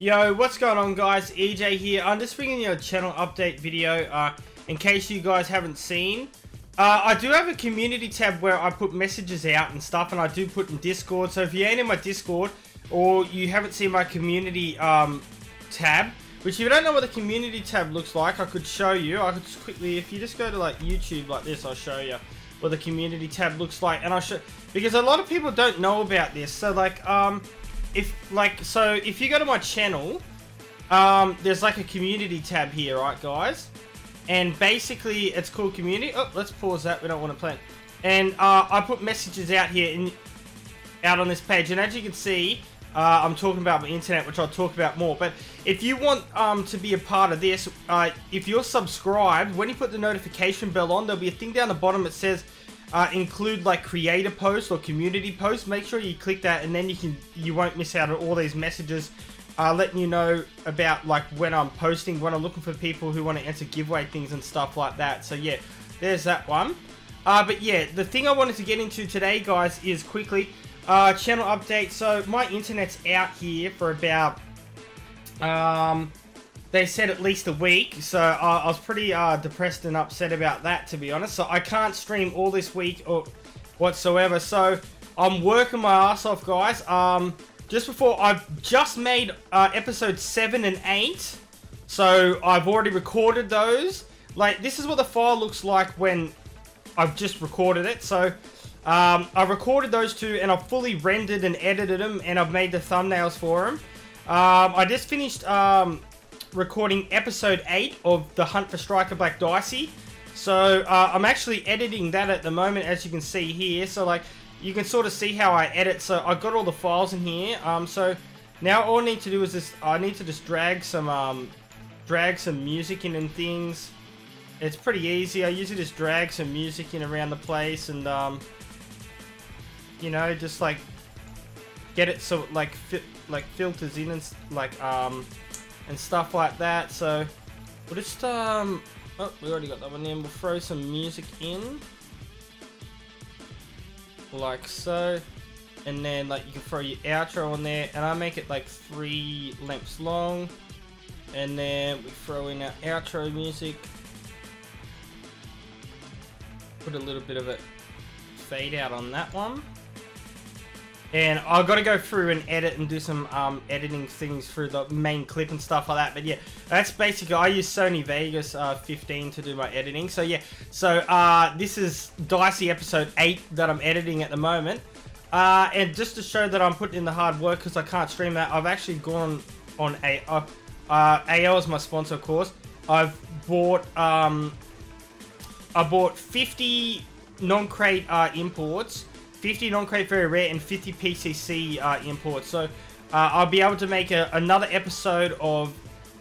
Yo, what's going on guys? EJ here. I'm just bringing you a channel update video uh, in case you guys haven't seen. Uh, I do have a community tab where I put messages out and stuff and I do put in Discord. So if you ain't in my Discord or you haven't seen my community um, tab, which if you don't know what the community tab looks like, I could show you. I could just quickly, if you just go to like YouTube like this, I'll show you what the community tab looks like. And I'll show, because a lot of people don't know about this. So like, um, if like so if you go to my channel um there's like a community tab here right guys? And basically it's called community oh let's pause that we don't want to play and uh, I put messages out here in out on this page and as you can see uh, I'm talking about my internet which I'll talk about more but if you want um, to be a part of this uh, if you're subscribed when you put the notification bell on there'll be a thing down the bottom that says uh, include like creator posts or community posts, make sure you click that and then you can you won't miss out on all these messages uh, letting you know about like when I'm posting, when I'm looking for people who want to enter giveaway things and stuff like that. So yeah, there's that one. Uh, but yeah, the thing I wanted to get into today, guys, is quickly uh, channel update. So my internet's out here for about um, they said at least a week, so I, I was pretty uh, depressed and upset about that, to be honest. So I can't stream all this week or whatsoever. So I'm working my ass off, guys. Um, just before I've just made uh, episode seven and eight, so I've already recorded those. Like this is what the file looks like when I've just recorded it. So um, I recorded those two and I've fully rendered and edited them, and I've made the thumbnails for them. Um, I just finished um, recording episode 8 of The Hunt for Striker Black Dieci. So uh, I'm actually editing that at the moment, as you can see here. So like, you can sort of see how I edit. So I got all the files in here. Um, so now all I need to do is just, I need to just drag some, um, drag some music in and things. It's pretty easy. I usually just drag some music in around the place and, um, you know, just like get it so like fit, like filters in and like, um, and stuff like that. So we'll just, um, oh, we already got that one in. We'll throw some music in. Like so. And then like you can throw your outro on there. And I make it like three lengths long. And then we throw in our outro music. Put a little bit of a fade out on that one. And I've got to go through and edit and do some um, editing things through the main clip and stuff like that. But yeah, that's basically, I use Sony Vegas uh, 15 to do my editing. So yeah, so uh, this is Dieci episode 8 that I'm editing at the moment. Uh, and just to show that I'm putting in the hard work because I can't stream that, I've actually gone on a uh, uh AL is my sponsor, of course. I've bought um, I bought 50 non-crate uh, imports 50 non-crate very rare, and 50 PCC uh, imports. So uh, I'll be able to make a, another episode of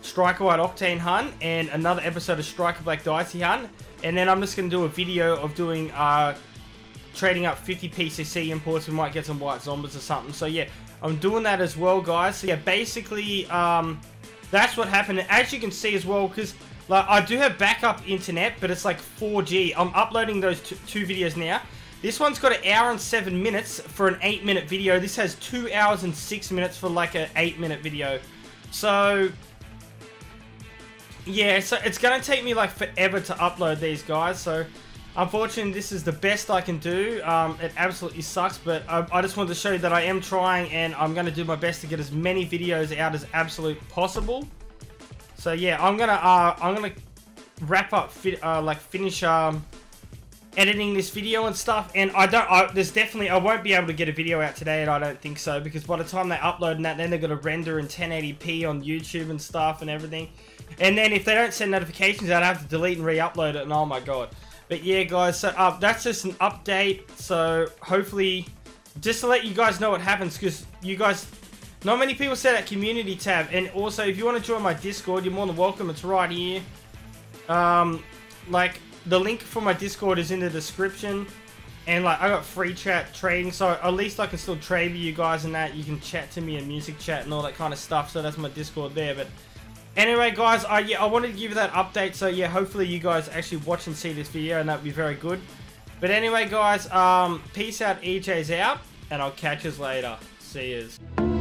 Striker White Octane Hunt and another episode of Striker Black Dieci Hunt. And then I'm just going to do a video of doing uh, trading up 50 PCC imports. We might get some White Zombas or something. So yeah, I'm doing that as well, guys. So yeah, basically, um, that's what happened. As you can see as well, because like I do have backup internet, but it's like 4G. I'm uploading those two videos now. This one's got an hour and seven minutes for an eight minute video. This has two hours and six minutes for like an eight minute video. So, yeah, so it's going to take me like forever to upload these guys. So, unfortunately, this is the best I can do. Um, it absolutely sucks, but I, I just wanted to show you that I am trying and I'm going to do my best to get as many videos out as absolute possible. So yeah, I'm gonna uh, I'm gonna wrap up, uh, like finish um, editing this video and stuff, and I don't, I, there's definitely, I won't be able to get a video out today, and I don't think so, because by the time they upload and that, then they're going to render in 1080p on YouTube and stuff and everything. And then if they don't send notifications out, I have to delete and re-upload it, and oh my god. But yeah, guys, so uh, that's just an update, so hopefully, just to let you guys know what happens, because you guys, not many people set that community tab, and also, if you want to join my Discord, you're more than welcome, it's right here. Um, like, the link for my Discord is in the description. And like I got free chat trading, so at least I can still trade with you guys and that. You can chat to me and music chat and all that kind of stuff. So that's my Discord there. But anyway, guys, I yeah I wanted to give you that update. So yeah, hopefully you guys actually watch and see this video, and that'd be very good. But anyway, guys, um, peace out. EJ's out, and I'll catch you later. See yous.